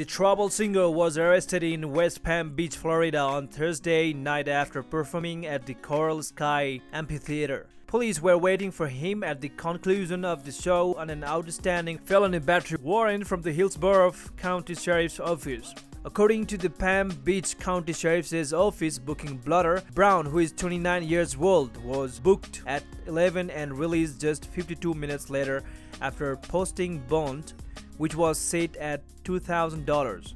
The troubled singer was arrested in West Palm Beach, Florida on Thursday night after performing at the Coral Sky Amphitheater. Police were waiting for him at the conclusion of the show on an outstanding felony battery warrant from the Hillsborough County Sheriff's Office. According to the Palm Beach County Sheriff's Office booking blotter, Brown, who is 29 years old, was booked at 11 and released just 52 minutes later after posting bond, which was set at $2,000.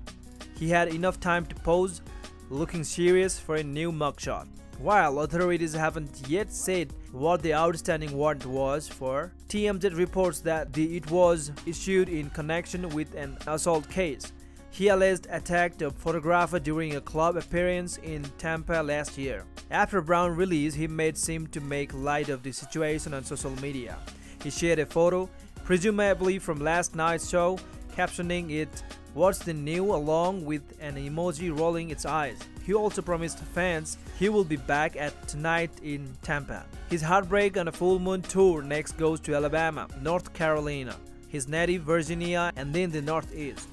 He had enough time to pose, looking serious for a new mugshot. While authorities haven't yet said what the outstanding warrant was for, TMZ reports that the, it was issued in connection with an assault case. He alleged attacked a photographer during a club appearance in Tampa last year. After Brown release, he made seem to make light of the situation on social media. He shared a photo, presumably from last night's show, captioning it, What's the new along with an emoji rolling its eyes. He also promised fans he will be back at tonight in Tampa. His heartbreak on a full moon tour next goes to Alabama, North Carolina, his native Virginia, and then the Northeast.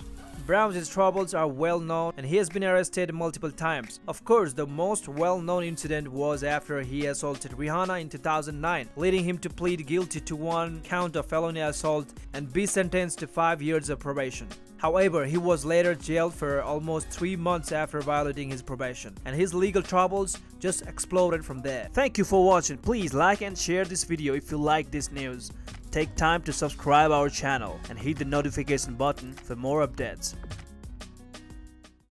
Brown's troubles are well known and he has been arrested multiple times. Of course, the most well-known incident was after he assaulted Rihanna in 2009, leading him to plead guilty to one count of felony assault and be sentenced to 5 years of probation. However, he was later jailed for almost 3 months after violating his probation, and his legal troubles just exploded from there. Thank you for watching. Please like and share this video if you like this news. Take time to subscribe our channel and hit the notification button for more updates.